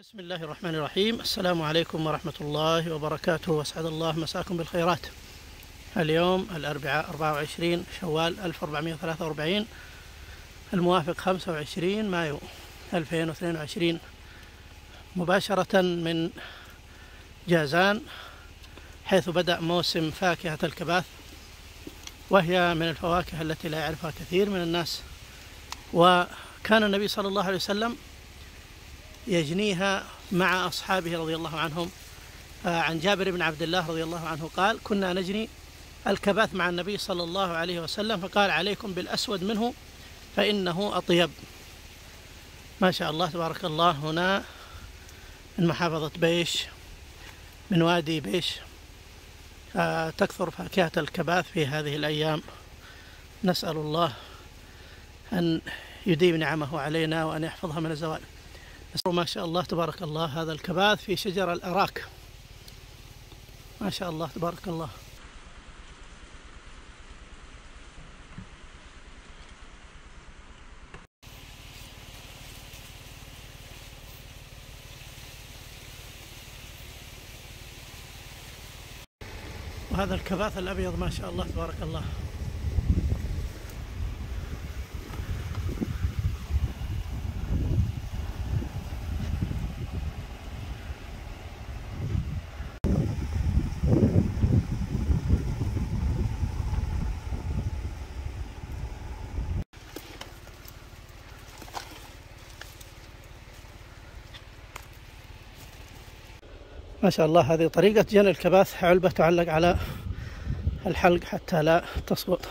بسم الله الرحمن الرحيم السلام عليكم ورحمة الله وبركاته واسعد الله مساكم بالخيرات اليوم الأربعاء 24 شوال 1443 الموافق 25 مايو 2022 مباشرة من جازان حيث بدأ موسم فاكهة الكباث وهي من الفواكه التي لا يعرفها كثير من الناس وكان النبي صلى الله عليه وسلم يجنيها مع أصحابه رضي الله عنهم. آه، عن جابر بن عبد الله رضي الله عنه قال كنا نجني الكباث مع النبي صلى الله عليه وسلم فقال عليكم بالأسود منه فإنه أطيب. ما شاء الله تبارك الله هنا من محافظة بيش من وادي بيش. آه، تكثر فاكهة الكباث في هذه الأيام. نسأل الله أن يديم نعمه علينا وأن يحفظها من الزوال. ما شاء الله تبارك الله هذا الكباث في شجر الأراك ما شاء الله تبارك الله. وهذا الكباث الأبيض ما شاء الله تبارك الله. ما شاء الله هذه طريقة جن الكباث علبة تعلق على الحلق حتى لا تسقط.